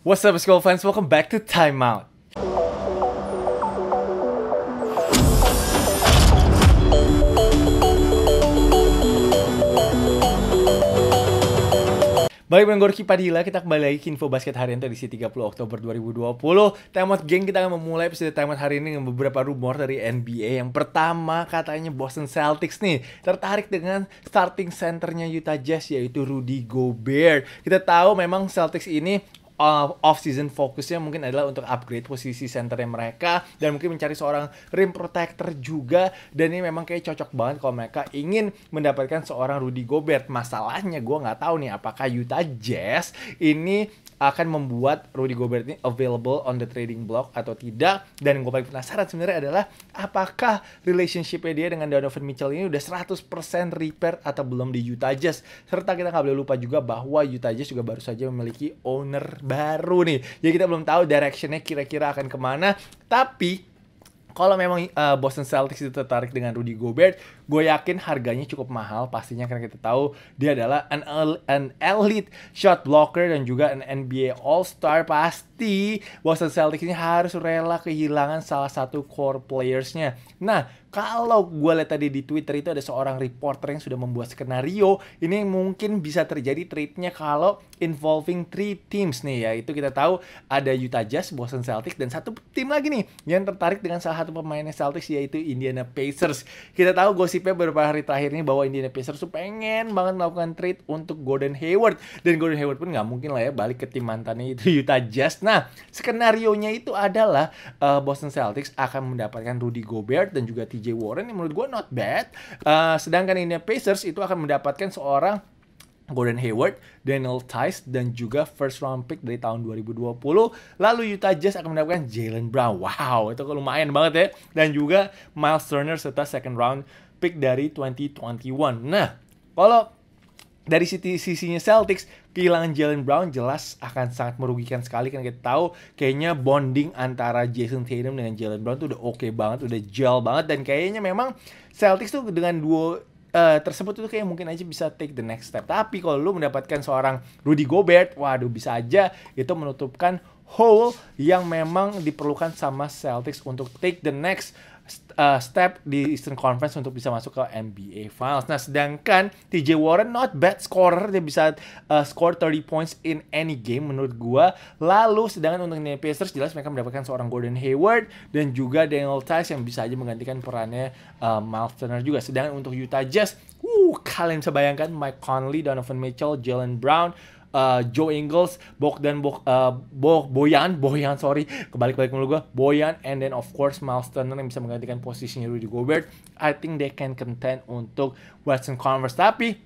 What's up, school fans? Welcome back to Timeout. Balik dengan Gorky Padilla, kita kembali lagi ke info basket hari ini edisi 30 Oktober 2020 Timeout Gang kita akan memulai episode Timeout hari ini dengan beberapa rumor dari NBA Yang pertama katanya Boston Celtics nih tertarik dengan starting centernya Utah Jazz yaitu Rudy Gobert Kita tahu memang Celtics ini uh, off season fokusnya mungkin adalah untuk upgrade posisi centernya mereka dan mungkin mencari seorang rim protector juga. Dan ini memang kayak cocok banget kalau mereka ingin mendapatkan seorang Rudy Gobert. Masalahnya gue nggak tahu nih apakah Utah Jazz ini akan membuat Rudy Gobert ini available on the trading block atau tidak? Dan gue paling penasaran sebenarnya adalah apakah relationshipnya dia dengan Donovan Mitchell ini udah 100% repair atau belum di Utah Jazz? Serta kita nggak boleh lupa juga bahwa Utah Jazz juga baru saja memiliki owner baru nih. Jadi kita belum tahu directionnya kira-kira akan ke mana. Tapi kalau memang uh, Boston Celtics itu tertarik dengan Rudy Gobert, gue yakin harganya cukup mahal pastinya karena kita tahu dia adalah an, an elite shot blocker dan juga an NBA All Star pasti Boston Celtics ini harus rela kehilangan salah satu core playersnya. Nah kalau gue lihat tadi di Twitter itu ada seorang reporter yang sudah membuat skenario ini mungkin bisa terjadi trade-nya kalau involving three teams nih ya itu kita tahu ada Utah Jazz, Boston Celtics dan satu tim lagi nih yang tertarik dengan salah satu pemainnya Celtics yaitu Indiana Pacers. Kita tahu gosipnya beberapa hari terakhir ini bahwa Indiana Pacers tuh pengen banget melakukan trade untuk Gordon Hayward dan Gordon Hayward pun nggak mungkin lah ya balik ke tim mantannya itu Utah Jazz. Nah skenario nya itu adalah uh, Boston Celtics akan mendapatkan Rudy Gobert dan juga TJ Warren yang menurut gue not bad. Uh, sedangkan ini Pacers itu akan mendapatkan seorang Gordon Hayward, Daniel Tice, dan juga first round pick dari tahun 2020. Lalu Utah Jazz akan mendapatkan Jalen Brown. Wow, itu lumayan banget ya. Dan juga Miles Turner serta second round pick dari 2021. Nah, kalau dari sisi sisinya Celtics kehilangan Jalen Brown jelas akan sangat merugikan sekali. Kan kita tahu kayaknya bonding antara Jason Tatum dengan Jalen Brown tuh udah oke okay banget udah gel banget. Dan kayaknya memang Celtics tuh dengan duo uh, tersebut itu kayak mungkin aja bisa take the next step. Tapi kalau lu mendapatkan seorang Rudy Gobert waduh bisa aja itu menutupkan hole yang memang diperlukan sama Celtics untuk take the next uh, step di Eastern Conference untuk bisa masuk ke NBA Finals. Nah, sedangkan TJ Warren not bad scorer, dia bisa uh, score 30 points in any game menurut gua. Lalu sedangkan untuk Indiana Pacers jelas mereka mendapatkan seorang Gordon Hayward dan juga Daniel Tice yang bisa aja menggantikan perannya uh, Miles Turner juga. Sedangkan untuk Utah Jazz, uh, kalian bisa bayangkan Mike Conley, Donovan Mitchell, Jalen Brown, uh, Joe Ingles, Bogdan Bog, uh, Bo, Boyan, Boyan sorry, kebalik-balik mulu gue, Boyan, and then of course Miles Turner yang bisa menggantikan posisinya Rudy Gobert. I think they can contend untuk Western Conference. Tapi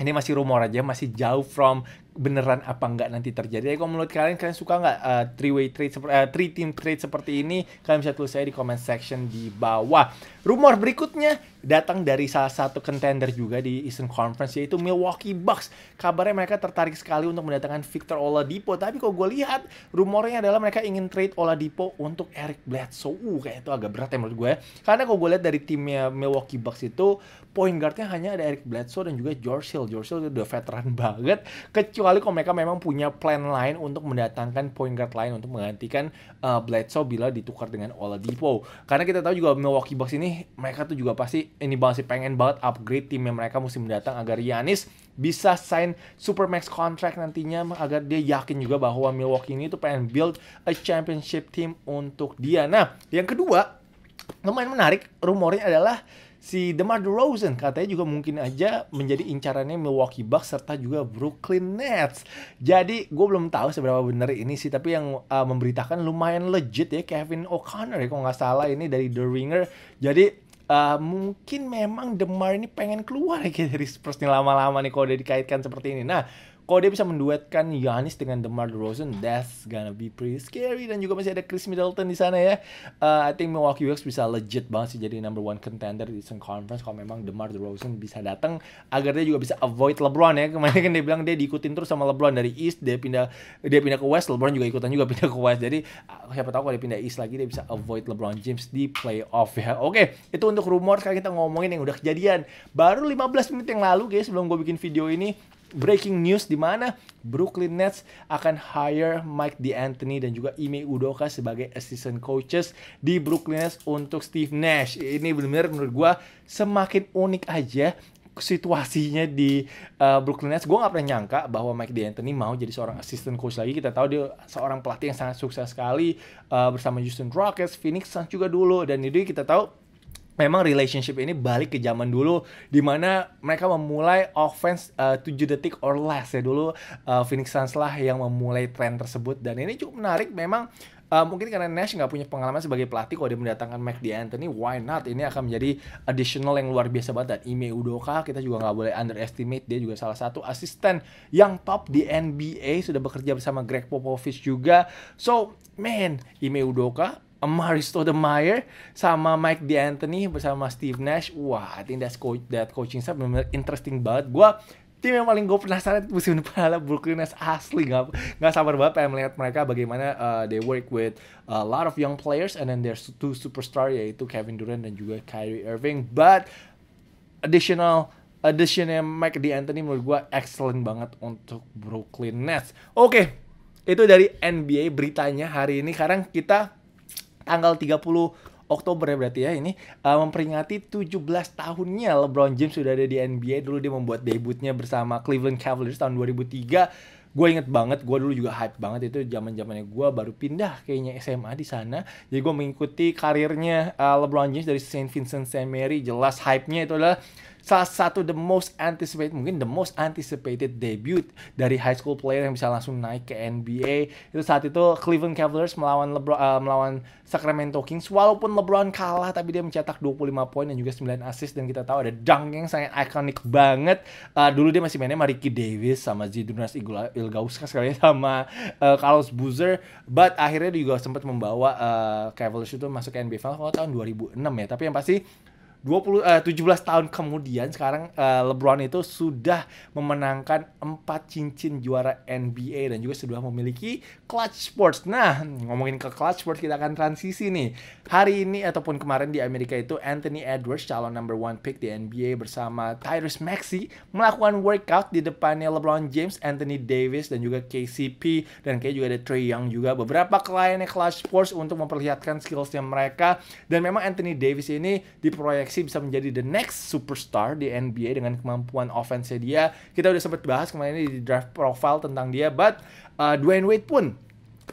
ini masih rumor aja, masih jauh from beneran apa enggak nanti terjadi. Jadi kalau menurut kalian kalian suka nggak uh, three way trade uh, three team trade seperti ini? Kalian bisa tulis saya di comment section di bawah. Rumor berikutnya datang dari salah satu contender juga di Eastern Conference yaitu Milwaukee Bucks. Kabarnya mereka tertarik sekali untuk mendatangkan Victor Oladipo, tapi kalau gue lihat rumornya adalah mereka ingin trade Oladipo untuk Eric Bledsoe. Uh, kayak itu agak berat ya menurut gue. Karena kalau gue lihat dari timnya Milwaukee Bucks itu point guardnya hanya ada Eric Bledsoe dan juga George Hill. George Hill udah veteran banget. Kecuali kecuali kalau mereka memang punya plan lain untuk mendatangkan point guard lain untuk menggantikan uh, Bledsoe bila ditukar dengan Oladipo. Karena kita tahu juga Milwaukee Bucks ini mereka tuh juga pasti ini banget sih pengen banget upgrade timnya mereka musim mendatang agar Yanis bisa sign supermax contract nantinya agar dia yakin juga bahwa Milwaukee ini tuh pengen build a championship team untuk dia. Nah, yang kedua lumayan menarik rumornya adalah si DeMar DeRozan katanya juga mungkin aja menjadi incarannya Milwaukee Bucks serta juga Brooklyn Nets. Jadi gue belum tahu seberapa benar ini sih, tapi yang uh, memberitakan lumayan legit ya Kevin O'Connor ya kalau nggak salah ini dari The Ringer. Jadi uh, mungkin memang Demar ini pengen keluar ya dari Spurs nih lama-lama nih kalau udah dikaitkan seperti ini. Nah, kalau dia bisa menduetkan Yanis dengan DeMar DeRozan, that's gonna be pretty scary. Dan juga masih ada Chris Middleton di sana ya. Uh, I think Milwaukee Bucks bisa legit banget sih jadi number one contender di Eastern Conference kalau memang DeMar DeRozan bisa datang agar dia juga bisa avoid LeBron ya. Kemarin kan dia bilang dia diikutin terus sama LeBron dari East, dia pindah dia pindah ke West, LeBron juga ikutan juga pindah ke West. Jadi uh, siapa tahu kalau dia pindah East lagi dia bisa avoid LeBron James di playoff ya. Oke, okay, itu untuk rumor sekarang kita ngomongin yang udah kejadian. Baru 15 menit yang lalu guys sebelum gue bikin video ini breaking news di mana Brooklyn Nets akan hire Mike D'Antoni dan juga Ime Udoka sebagai assistant coaches di Brooklyn Nets untuk Steve Nash. Ini benar-benar menurut gue semakin unik aja situasinya di uh, Brooklyn Nets, gue gak pernah nyangka bahwa Mike D'Antoni mau jadi seorang assistant coach lagi. Kita tahu dia seorang pelatih yang sangat sukses sekali uh, bersama Houston Rockets, Phoenix Suns juga dulu. Dan ini kita tahu memang relationship ini balik ke zaman dulu di mana mereka memulai offense uh, 7 detik or less ya. Dulu uh, Phoenix Suns lah yang memulai tren tersebut. Dan ini cukup menarik memang uh, mungkin karena Nash nggak punya pengalaman sebagai pelatih kalau dia mendatangkan Mike D'Antoni why not? Ini akan menjadi additional yang luar biasa banget. Dan Ime Udoka kita juga nggak boleh underestimate dia juga salah satu asisten yang top di NBA sudah bekerja bersama Greg Popovich juga. So man Ime Udoka Amari Stoudemire sama Mike D'Antoni bersama Steve Nash. Wah, I think that's coach, that coaching staff benar interesting banget. Gua tim yang paling gue penasaran musim depan adalah Brooklyn Nets asli nggak nggak sabar banget pengen melihat mereka bagaimana uh, they work with a lot of young players and then there's two superstar yaitu Kevin Durant dan juga Kyrie Irving but additional additionnya Mike D'Antoni menurut gue excellent banget untuk Brooklyn Nets oke okay, itu dari NBA beritanya hari ini sekarang kita tanggal 30 Oktober ya berarti ya. Ini uh, memperingati 17 tahunnya LeBron James sudah ada di NBA dulu dia membuat debutnya bersama Cleveland Cavaliers tahun 2003 gue inget banget gue dulu juga hype banget itu zaman zamannya gue baru pindah kayaknya SMA di sana. Jadi gue mengikuti karirnya uh, LeBron James dari Saint Vincent Saint Mary. Jelas hype-nya itu adalah salah satu the most anticipated mungkin the most anticipated debut dari high school player yang bisa langsung naik ke NBA itu saat itu Cleveland Cavaliers melawan LeBron uh, melawan Sacramento Kings. Walaupun LeBron kalah tapi dia mencetak 25 poin dan juga 9 assist. Dan kita tahu ada dunk yang sangat ikonik banget. Uh, dulu dia masih mainnya sama Davis sama Zydrunas Ilgauskas sekali sama uh, Carlos Boozer. But akhirnya juga sempat membawa uh, Cavaliers itu masuk ke NBA Finals tahun 2006 ya. Tapi yang pasti 20 uh, 17 tahun kemudian sekarang uh, LeBron itu sudah memenangkan 4 cincin juara NBA dan juga sudah memiliki Clutch Sports. Nah, ngomongin ke Clutch Sports kita akan transisi nih. Hari ini ataupun kemarin di Amerika itu Anthony Edwards calon number one pick di NBA bersama Tyrese Maxey melakukan workout di depannya LeBron James, Anthony Davis dan juga KCP dan kayak juga ada Trey Young juga beberapa kliennya Clutch Sports untuk memperlihatkan skillsnya mereka dan memang Anthony Davis ini diproyek diprediksi bisa menjadi the next superstar di NBA dengan kemampuan offense dia. Kita udah sempat bahas kemarin di draft profile tentang dia, but uh, Dwayne Wade pun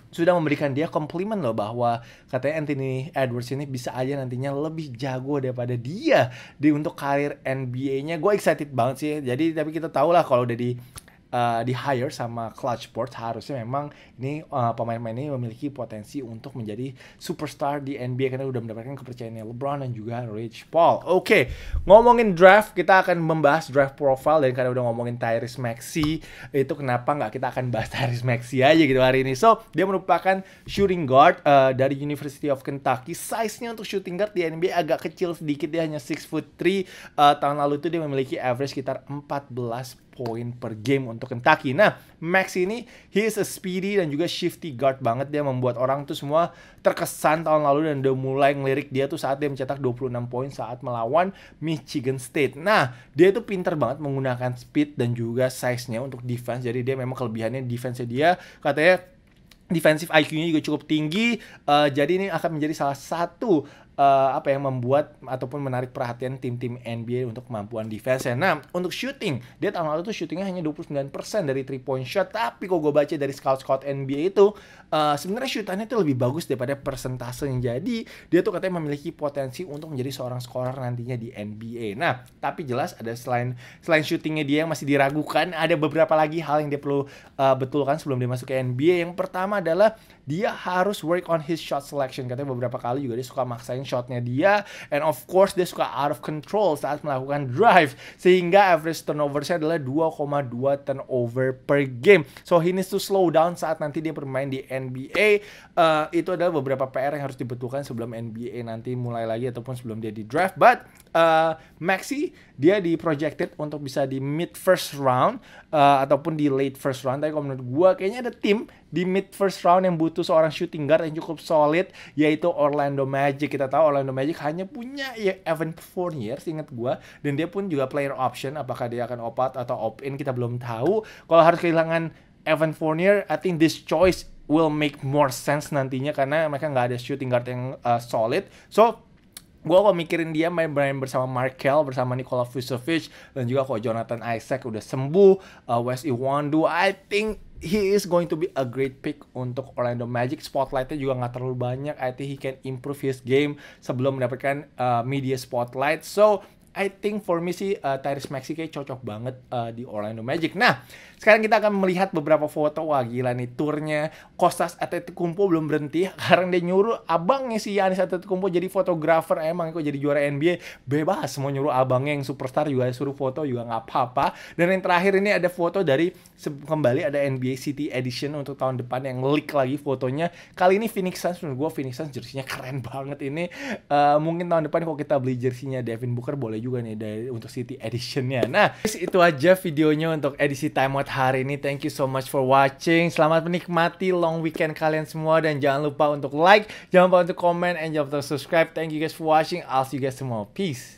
sudah memberikan dia komplimen loh bahwa katanya Anthony Edwards ini bisa aja nantinya lebih jago daripada dia di untuk karir NBA-nya. Gue excited banget sih. Jadi tapi kita tahu lah kalau udah di uh, di hire sama Clutch Sports harusnya memang ini uh, pemain-pemain ini memiliki potensi untuk menjadi superstar di NBA karena udah mendapatkan kepercayaan LeBron dan juga Rich Paul. Oke, okay, ngomongin draft kita akan membahas draft profile dan karena udah ngomongin Tyrese Maxey itu kenapa nggak kita akan bahas Tyrese Maxey aja gitu hari ini. So dia merupakan shooting guard uh, dari University of Kentucky. Size-nya untuk shooting guard di NBA agak kecil sedikit dia hanya 6 foot 3. Uh, tahun lalu itu dia memiliki average sekitar 14 poin per game untuk Kentucky. Nah, Max ini he is a speedy dan juga shifty guard banget dia membuat orang tuh semua terkesan tahun lalu dan udah mulai ngelirik dia tuh saat dia mencetak 26 poin saat melawan Michigan State. Nah, dia tuh pinter banget menggunakan speed dan juga size-nya untuk defense. Jadi dia memang kelebihannya defense-nya dia katanya defensive IQ-nya juga cukup tinggi. Uh, jadi ini akan menjadi salah satu uh, apa yang membuat ataupun menarik perhatian tim-tim NBA untuk kemampuan defense. Nah, untuk shooting, dia tahun lalu tuh shootingnya hanya 29% dari 3 point shot, tapi kok gue baca dari scout-scout NBA itu uh, sebenarnya shootannya itu lebih bagus daripada persentasenya. Jadi, dia tuh katanya memiliki potensi untuk menjadi seorang scorer nantinya di NBA. Nah, tapi jelas ada selain selain shootingnya dia yang masih diragukan, ada beberapa lagi hal yang dia perlu uh, betulkan sebelum dia masuk ke NBA. Yang pertama adalah dia harus work on his shot selection. Katanya beberapa kali juga dia suka maksain shotnya dia. And of course dia suka out of control saat melakukan drive. Sehingga average turnoversnya adalah 2,2 turnover per game. So he needs to slow down saat nanti dia bermain di NBA. Uh, itu adalah beberapa PR yang harus dibetulkan sebelum NBA nanti mulai lagi ataupun sebelum dia di draft. But uh, Maxi dia di projected untuk bisa di mid first round uh, ataupun di late first round. Tapi kalau menurut gue kayaknya ada tim di mid first round yang butuh seorang shooting guard yang cukup solid yaitu Orlando Magic. Kita tahu Orlando Magic hanya punya ya Evan Fournier, ingat gue, dan dia pun juga player option. Apakah dia akan opt out atau opt in kita belum tahu. Kalau harus kehilangan Evan Fournier, I think this choice will make more sense nantinya karena mereka nggak ada shooting guard yang uh, solid. So gue kok mikirin dia main-main bersama Markel, bersama Nikola Vucevic, dan juga kok Jonathan Isaac udah sembuh, uh, Wes Iwundu, I think he is going to be a great pick untuk Orlando Magic. Spotlightnya juga nggak terlalu banyak. I think he can improve his game sebelum mendapatkan uh, media spotlight. So I think for me sih uh, Tyrese Maxey kayak cocok banget uh, di Orlando Magic. Nah, sekarang kita akan melihat beberapa foto. Wah gila nih turnya Kostas Antetokounmpo belum berhenti. Karena dia nyuruh abangnya si Yanis Antetokounmpo jadi fotografer. Emang kok jadi juara NBA bebas mau nyuruh abangnya yang superstar juga suruh foto juga nggak apa-apa. Dan yang terakhir ini ada foto dari kembali ada NBA City Edition untuk tahun depan yang leak lagi fotonya. Kali ini Phoenix Suns menurut gue Phoenix Suns jersinya keren banget ini. Uh, mungkin tahun depan kalau kita beli jersinya Devin Booker boleh nih dari untuk City Editionnya. Nah, itu aja videonya untuk edisi Time Out hari ini. Thank you so much for watching. Selamat menikmati long weekend kalian semua dan jangan lupa untuk like, jangan lupa untuk comment, and jangan lupa untuk subscribe. Thank you guys for watching. I'll see you guys tomorrow. Peace.